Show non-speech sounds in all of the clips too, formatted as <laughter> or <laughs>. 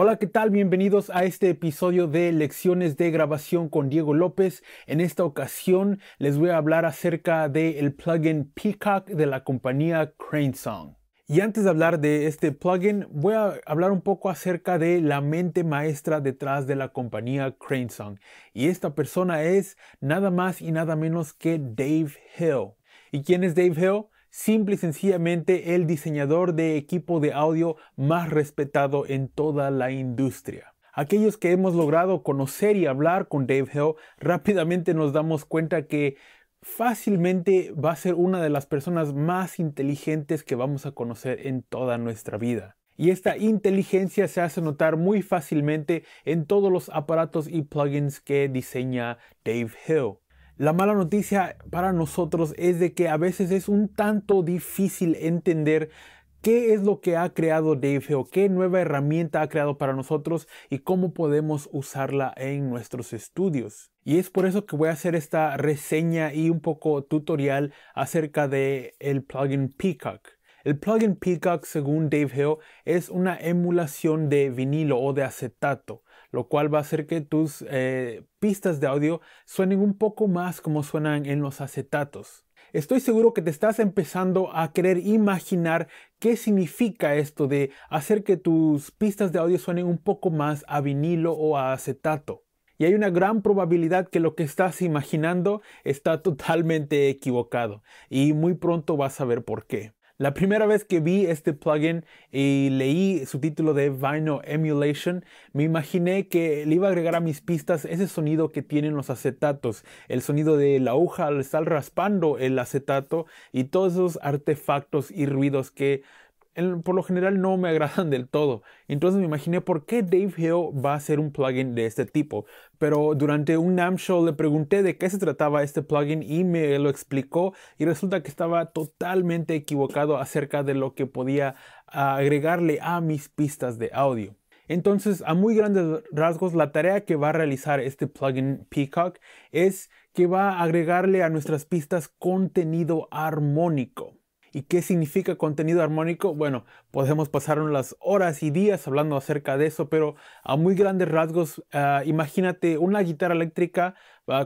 Hola, ¿qué tal? Bienvenidos a este episodio de Lecciones de Grabación con Diego López. En esta ocasión les voy a hablar acerca del plugin Peacock de la compañía CraneSong. Y antes de hablar de este plugin, voy a hablar un poco acerca de la mente maestra detrás de la compañía CraneSong. Y esta persona es nada más y nada menos que Dave Hill. ¿Y quién es Dave Hill? Simple y sencillamente el diseñador de equipo de audio más respetado en toda la industria. Aquellos que hemos logrado conocer y hablar con Dave Hill, rápidamente nos damos cuenta que fácilmente va a ser una de las personas más inteligentes que vamos a conocer en toda nuestra vida. Y esta inteligencia se hace notar muy fácilmente en todos los aparatos y plugins que diseña Dave Hill. La mala noticia para nosotros es de que a veces es un tanto difícil entender qué es lo que ha creado Dave o qué nueva herramienta ha creado para nosotros y cómo podemos usarla en nuestros estudios. Y es por eso que voy a hacer esta reseña y un poco tutorial acerca de el plugin Peacock. El plugin Peacock, según Dave Hill, es una emulación de vinilo o de acetato lo cual va a hacer que tus eh, pistas de audio suenen un poco más como suenan en los acetatos. Estoy seguro que te estás empezando a querer imaginar qué significa esto de hacer que tus pistas de audio suenen un poco más a vinilo o a acetato. Y hay una gran probabilidad que lo que estás imaginando está totalmente equivocado. Y muy pronto vas a ver por qué. La primera vez que vi este plugin y leí su título de Vinyl Emulation, me imaginé que le iba a agregar a mis pistas ese sonido que tienen los acetatos, el sonido de la aguja al estar raspando el acetato y todos esos artefactos y ruidos que por lo general no me agradan del todo. Entonces me imaginé por qué Dave Hill va a hacer un plugin de este tipo. Pero durante un NAM show le pregunté de qué se trataba este plugin y me lo explicó y resulta que estaba totalmente equivocado acerca de lo que podía agregarle a mis pistas de audio. Entonces, a muy grandes rasgos, la tarea que va a realizar este plugin Peacock es que va a agregarle a nuestras pistas contenido armónico. ¿Y qué significa contenido armónico? Bueno, podemos pasar las horas y días hablando acerca de eso, pero a muy grandes rasgos, ah, imagínate una guitarra eléctrica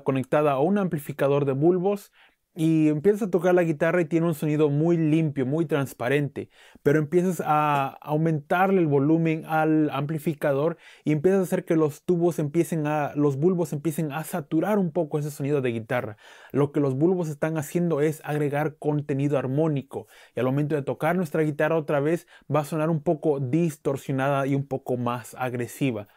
conectada a un amplificador de bulbos y empiezas a tocar la guitarra y tiene un sonido muy limpio, muy transparente, pero empiezas a aumentarle el volumen al amplificador y empiezas a hacer que los tubos empiecen a, los bulbos empiecen a saturar un poco ese sonido de guitarra. Lo que los bulbos están haciendo es agregar contenido armónico y al momento de tocar nuestra guitarra otra vez va a sonar un poco distorsionada y un poco más agresiva.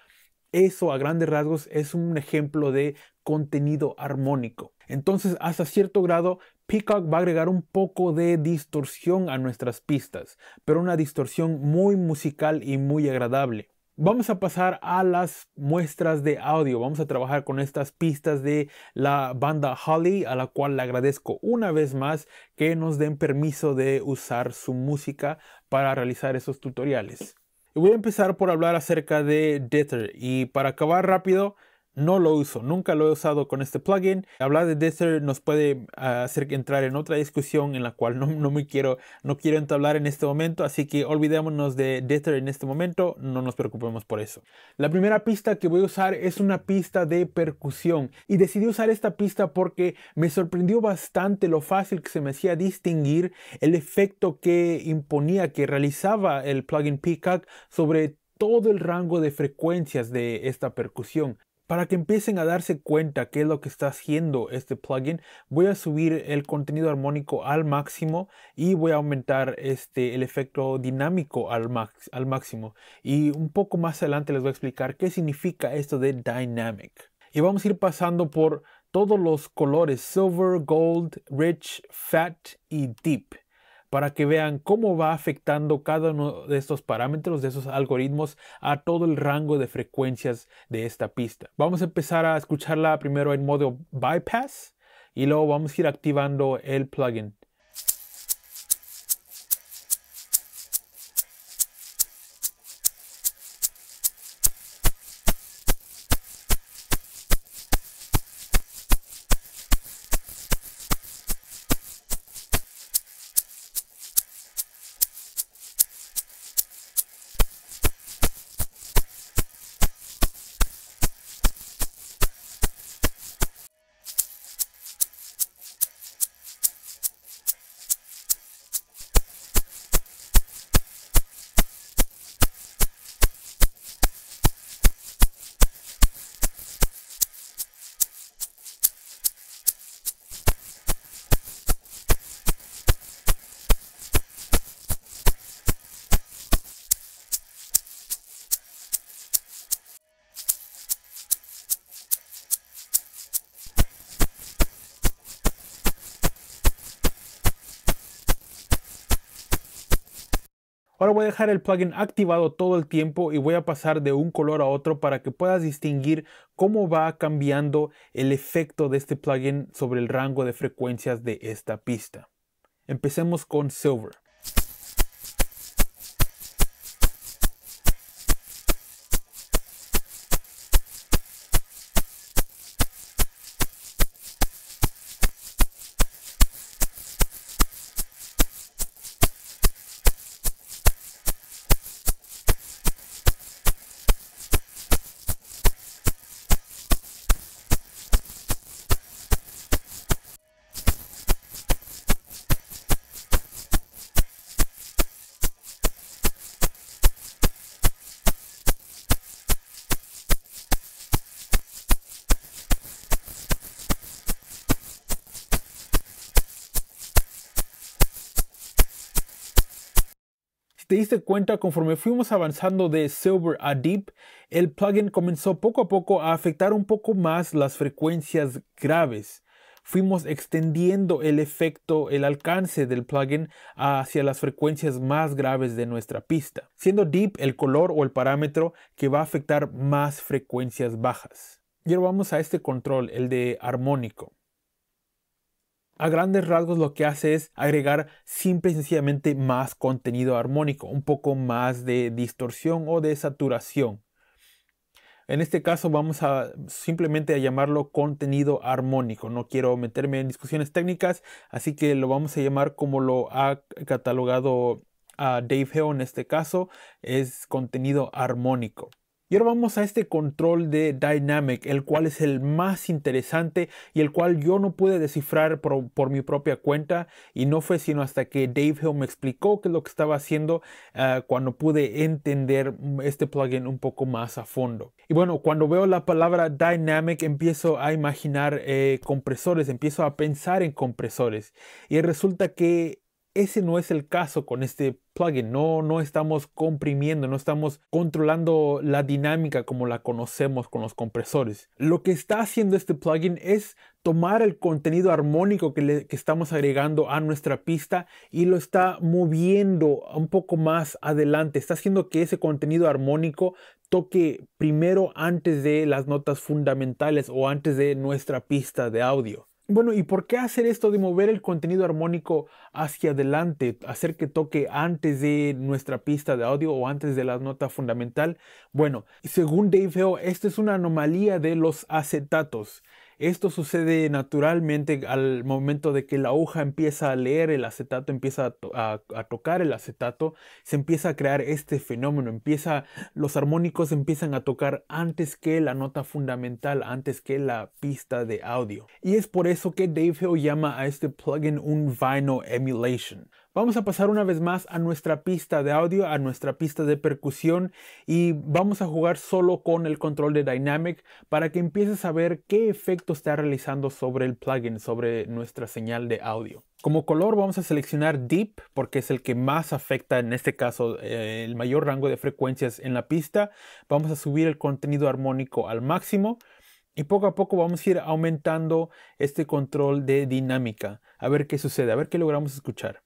Eso a grandes rasgos es un ejemplo de contenido armónico. Entonces, hasta cierto grado, Peacock va a agregar un poco de distorsión a nuestras pistas, pero una distorsión muy musical y muy agradable. Vamos a pasar a las muestras de audio. Vamos a trabajar con estas pistas de la banda Holly, a la cual le agradezco una vez más que nos den permiso de usar su música para realizar esos tutoriales. voy a empezar por hablar acerca de Dither y para acabar rápido, no lo uso, nunca lo he usado con este plugin. Hablar de Dither nos puede ah, hacer entrar en otra discusión en la cual no, me quiero, no quiero entablar en este momento, así que olvidémonos de Dither en este momento, no nos preocupemos por eso. La primera pista que voy a usar es una pista de percusión y decidí usar esta pista porque me sorprendió bastante lo fácil que se me hacía distinguir el efecto que imponía, que realizaba el plugin Peacock sobre todo el rango de frecuencias de esta percusión. Para que empiecen a darse cuenta qué es lo que está haciendo este plugin, voy a subir el contenido armónico al máximo y voy a aumentar este, el efecto dinámico al, al máximo. Y un poco más adelante les voy a explicar qué significa esto de dynamic. Y vamos a ir pasando por todos los colores silver, gold, rich, fat y deep para que vean cómo va afectando cada uno de estos parámetros, de esos algoritmos, a todo el rango de frecuencias de esta pista. Vamos a empezar a escucharla primero en modo bypass y luego vamos a ir activando el plugin. Ahora voy a dejar el plugin activado todo el tiempo y voy a pasar de un color a otro para que puedas distinguir cómo va cambiando el efecto de este plugin sobre el rango de frecuencias de esta pista. Empecemos con Silver. Te diste cuenta, conforme fuimos avanzando de Silver a Deep, el plugin comenzó poco a poco a afectar un poco más las frecuencias graves. Fuimos extendiendo el efecto, el alcance del plugin hacia las frecuencias más graves de nuestra pista, siendo Deep el color o el parámetro que va a afectar más frecuencias bajas. Y ahora vamos a este control, el de armónico. A grandes rasgos lo que hace es agregar simple y sencillamente más contenido armónico, un poco más de distorsión o de saturación. En este caso vamos a simplemente a llamarlo contenido armónico. No quiero meterme en discusiones técnicas, así que lo vamos a llamar como lo ha catalogado a Dave Hill en este caso, es contenido armónico. Y ahora vamos a este control de Dynamic, el cual es el más interesante y el cual yo no pude descifrar por, mi propia cuenta y no fue sino hasta que Dave Hill me explicó qué es lo que estaba haciendo ah, cuando pude entender este plugin un poco más a fondo. Y bueno, cuando veo la palabra Dynamic empiezo a imaginar eh, compresores, empiezo a pensar en compresores y resulta que ese no es el caso con este plugin. No, no estamos comprimiendo, no estamos controlando la dinámica como la conocemos con los compresores. Lo que está haciendo este plugin es tomar el contenido armónico que, que estamos agregando a nuestra pista y lo está moviendo un poco más adelante. Está haciendo que ese contenido armónico toque primero antes de las notas fundamentales o antes de nuestra pista de audio. Bueno, ¿y por qué hacer esto de mover el contenido armónico hacia adelante, hacer que toque antes de nuestra pista de audio o antes de la nota fundamental? Bueno, según Dave Hill, esta es una anomalía de los acetatos. Esto sucede naturalmente al momento de que la hoja empieza a leer el acetato, empieza a, tocar el acetato, se empieza a crear este fenómeno, empieza, los armónicos empiezan a tocar antes que la nota fundamental, antes que la pista de audio. Y es por eso que Dave Hill llama a este plugin un vinyl emulation. Vamos a pasar una vez más a nuestra pista de audio, a nuestra pista de percusión y vamos a jugar solo con el control de Dynamic para que empieces a ver qué efecto está realizando sobre el plugin, sobre nuestra señal de audio. Como color vamos a seleccionar Deep porque es el que más afecta en este caso eh, el mayor rango de frecuencias en la pista. Vamos a subir el contenido armónico al máximo. Y poco a poco vamos a ir aumentando este control de dinámica. A ver qué sucede, a ver qué logramos escuchar.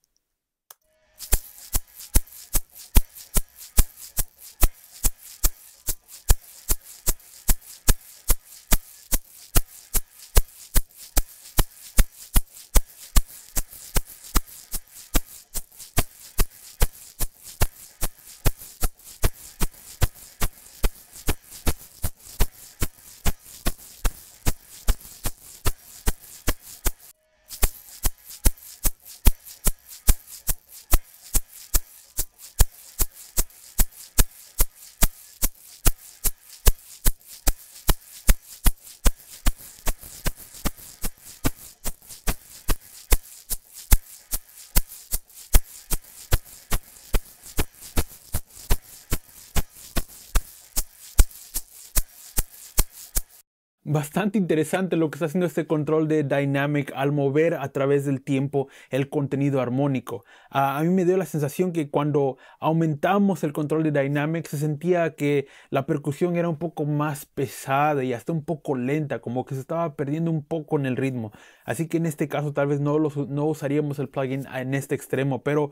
Bastante interesante lo que está haciendo este control de Dynamic al mover a través del tiempo el contenido armónico. a mí me dio la sensación que cuando aumentamos el control de Dynamic se sentía que la percusión era un poco más pesada y hasta un poco lenta, como que se estaba perdiendo un poco en el ritmo. Así que en este caso tal vez no, no usaríamos el plugin en este extremo, pero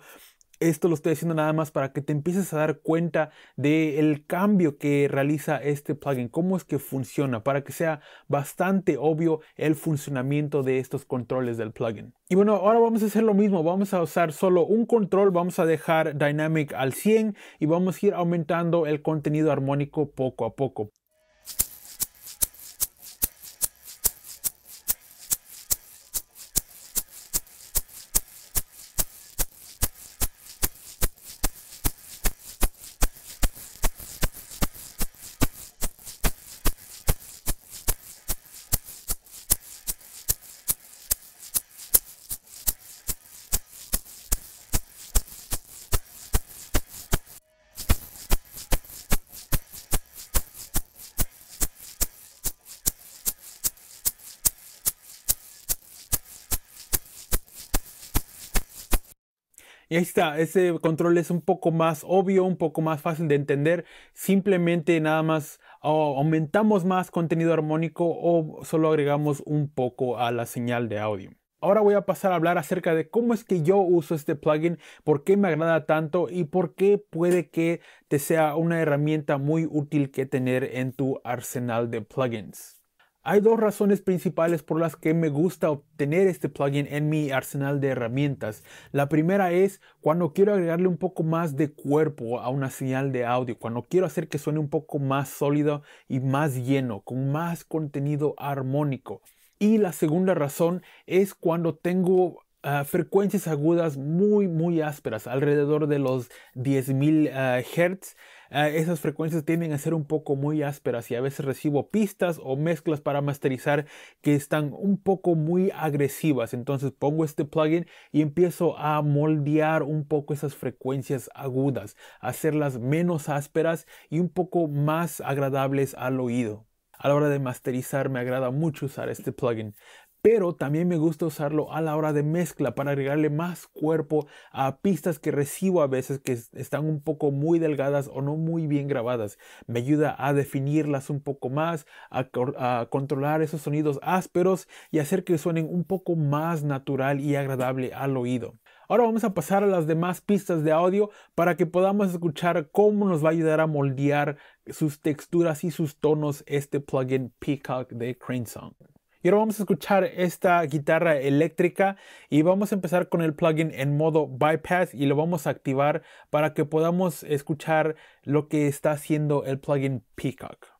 Esto lo estoy haciendo nada más para que te empieces a dar cuenta del cambio que realiza este plugin, cómo es que funciona, para que sea bastante obvio el funcionamiento de estos controles del plugin. Y bueno, ahora vamos a hacer lo mismo, vamos a usar solo un control, vamos a dejar Dynamic al 100 y vamos a ir aumentando el contenido armónico poco a poco. Y ahí está, ese control es un poco más obvio, un poco más fácil de entender. Simplemente nada más aumentamos más contenido armónico o solo agregamos un poco a la señal de audio. Ahora voy a pasar a hablar acerca de cómo es que yo uso este plugin, por qué me agrada tanto y por qué puede que te sea una herramienta muy útil que tener en tu arsenal de plugins. Hay dos razones principales por las que me gusta obtener este plugin en mi arsenal de herramientas. La primera es cuando quiero agregarle un poco más de cuerpo a una señal de audio, cuando quiero hacer que suene un poco más sólido y más lleno, con más contenido armónico. Y la segunda razón es cuando tengo ah, frecuencias agudas muy muy ásperas, alrededor de los 10.000 uh, Hz Ah, esas frecuencias tienden a ser un poco muy ásperas y a veces recibo pistas o mezclas para masterizar que están un poco muy agresivas. Entonces pongo este plugin y empiezo a moldear un poco esas frecuencias agudas, hacerlas menos ásperas y un poco más agradables al oído. A la hora de masterizar me agrada mucho usar este plugin pero también me gusta usarlo a la hora de mezcla para agregarle más cuerpo a pistas que recibo a veces que están un poco muy delgadas o no muy bien grabadas. Me ayuda a definirlas un poco más, a, controlar esos sonidos ásperos y hacer que suenen un poco más natural y agradable al oído. Ahora vamos a pasar a las demás pistas de audio para que podamos escuchar cómo nos va a ayudar a moldear sus texturas y sus tonos este plugin Peacock de CraneSong. Y ahora vamos a escuchar esta guitarra eléctrica y vamos a empezar con el plugin en modo bypass y lo vamos a activar para que podamos escuchar lo que está haciendo el plugin Peacock.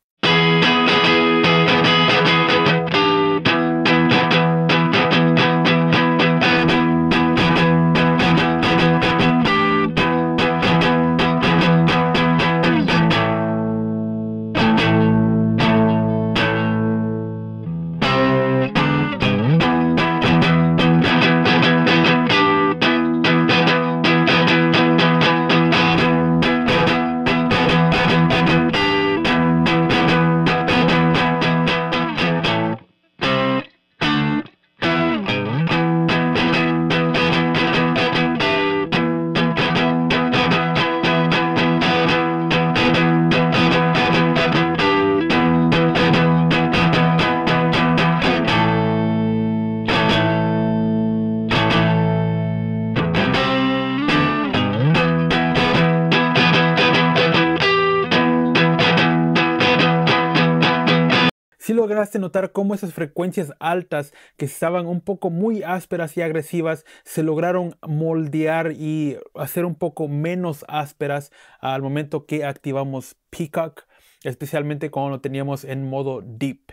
Lograste notar cómo esas frecuencias altas que estaban un poco muy ásperas y agresivas se lograron moldear y hacer un poco menos ásperas al momento que activamos Peacock, especialmente cuando lo teníamos en modo deep.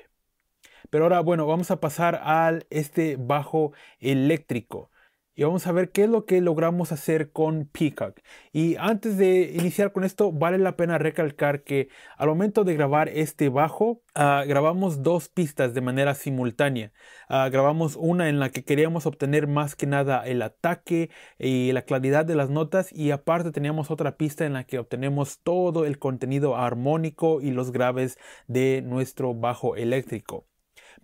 Pero ahora, bueno, vamos a pasar al este bajo eléctrico y vamos a ver qué es lo que logramos hacer con Peacock. Y antes de iniciar con esto, vale la pena recalcar que al momento de grabar este bajo, ah, grabamos dos pistas de manera simultánea. Ah, grabamos una en la que queríamos obtener más que nada el ataque y la claridad de las notas y aparte teníamos otra pista en la que obtenemos todo el contenido armónico y los graves de nuestro bajo eléctrico.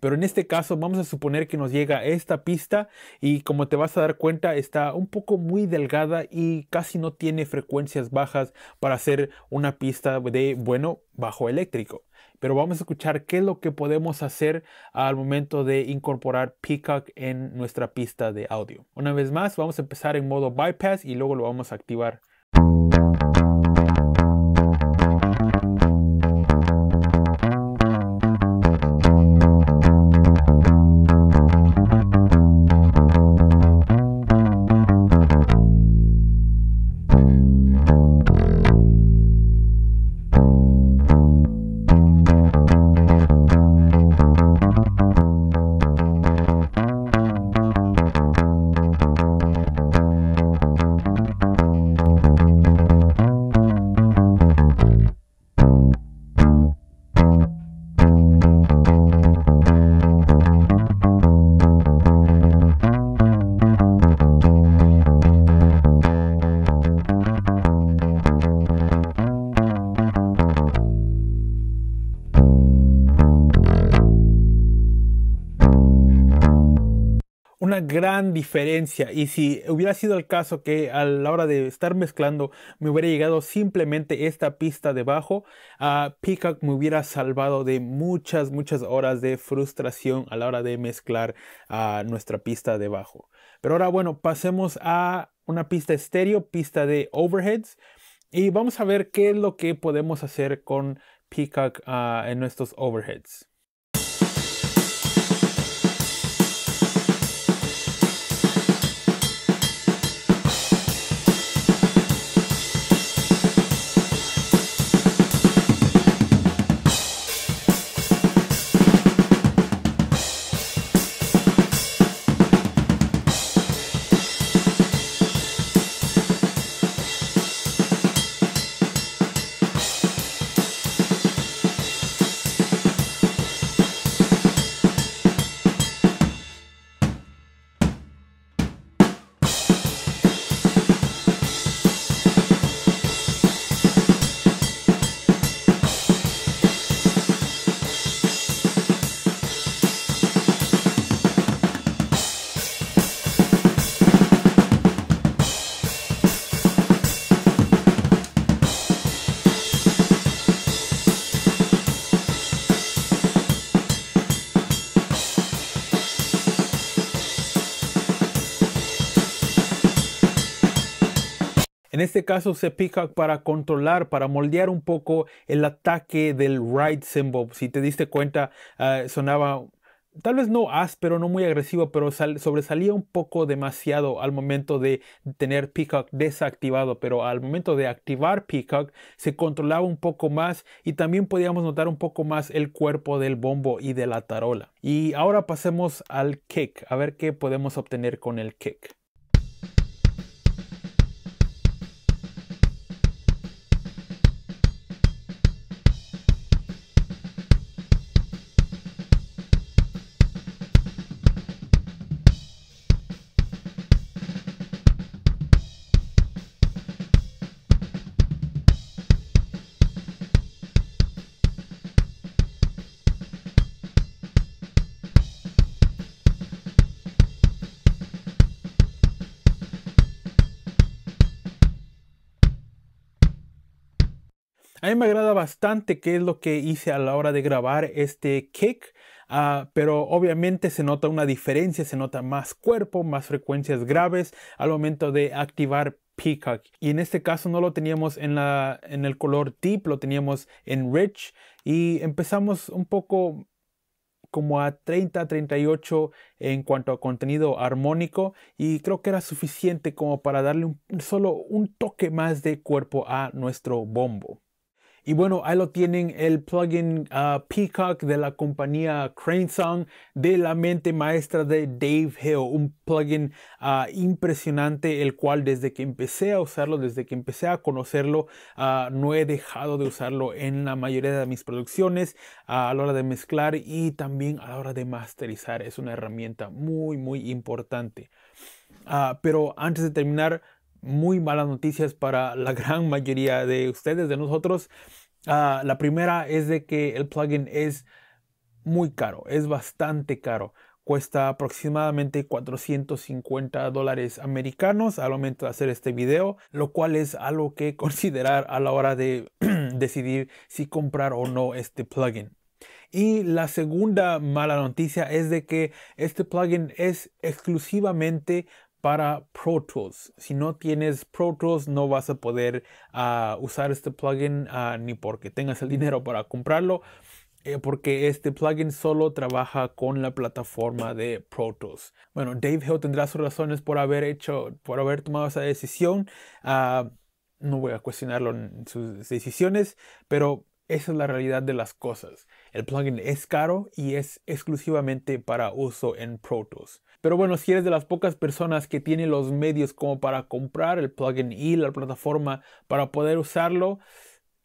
Pero en este caso vamos a suponer que nos llega esta pista y como te vas a dar cuenta está un poco muy delgada y casi no tiene frecuencias bajas para hacer una pista de bueno bajo eléctrico pero vamos a escuchar qué es lo que podemos hacer al momento de incorporar Peacock en nuestra pista de audio. Una vez más, vamos a empezar en modo bypass y luego lo vamos a activar diferencia y si hubiera sido el caso que a la hora de estar mezclando me hubiera llegado simplemente esta pista de bajo, a Peacock me hubiera salvado de muchas, muchas horas de frustración a la hora de mezclar a nuestra pista de bajo. Pero ahora bueno, pasemos a una pista estéreo, pista de overheads y vamos a ver qué es lo que podemos hacer con Peacock ah, en nuestros overheads. Este caso se Peacock para controlar, para moldear un poco el ataque del right symbol. Si te diste cuenta, ah, sonaba tal vez no áspero, no muy agresivo, pero sobresalía un poco demasiado al momento de tener Peacock desactivado, pero al momento de activar Peacock se controlaba un poco más y también podíamos notar un poco más el cuerpo del bombo y de la tarola. Y ahora pasemos al kick, a ver qué podemos obtener con el kick. Mí me agrada bastante qué es lo que hice a la hora de grabar este kick. Ah, pero obviamente se nota una diferencia, se nota más cuerpo, más frecuencias graves al momento de activar Peacock. Y en este caso no lo teníamos en, la, en el color deep, lo teníamos en rich y empezamos un poco como a 30, 38 en cuanto a contenido armónico y creo que era suficiente como para darle solo un toque más de cuerpo a nuestro bombo. Y bueno, ahí lo tienen el plugin ah, Peacock de la compañía CraneSong de la mente maestra de Dave Hill. Un plugin ah, impresionante, el cual desde que empecé a usarlo, desde que empecé a conocerlo, ah, no he dejado de usarlo en la mayoría de mis producciones a la hora de mezclar y también a la hora de masterizar. Es una herramienta muy, muy importante. pero antes de terminar, muy malas noticias para la <laughs> gran mayoría de ustedes, de nosotros. Ah, la primera es de que el plugin es muy caro, es bastante caro. Cuesta aproximadamente 450 dólares americanos al momento de hacer este video, lo cual es algo que <laughs> considerar a la hora de <clears throat> decidir si comprar o no este plugin. Y la segunda mala noticia es de que este plugin es exclusivamente para Pro Tools. Si no tienes Pro Tools no vas a poder ah, usar este plugin ah, ni porque tengas el dinero para comprarlo. Eh, porque este plugin solo trabaja con la plataforma de Pro Tools. Bueno, Dave Hill tendrá sus razones por haber hecho, por haber tomado esa decisión. Ah, no voy a cuestionarlo en sus decisiones, pero esa es la realidad de las cosas. El plugin es caro y es exclusivamente para uso en Pro Tools. Pero bueno, si eres de las pocas personas que tienen los medios como para comprar el plugin y la plataforma para poder usarlo,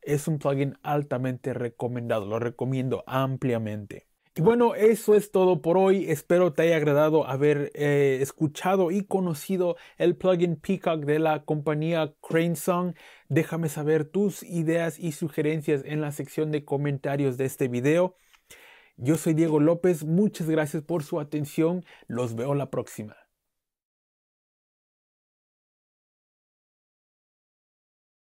es un plugin altamente recomendado. Lo recomiendo ampliamente. Y bueno, eso es todo por hoy. Espero te haya agradado haber eh, escuchado y conocido el plugin Peacock de la compañía CraneSong. Déjame saber tus ideas y sugerencias en la sección de comentarios de este video. Yo soy Diego López. Muchas gracias por su atención. Los veo la próxima.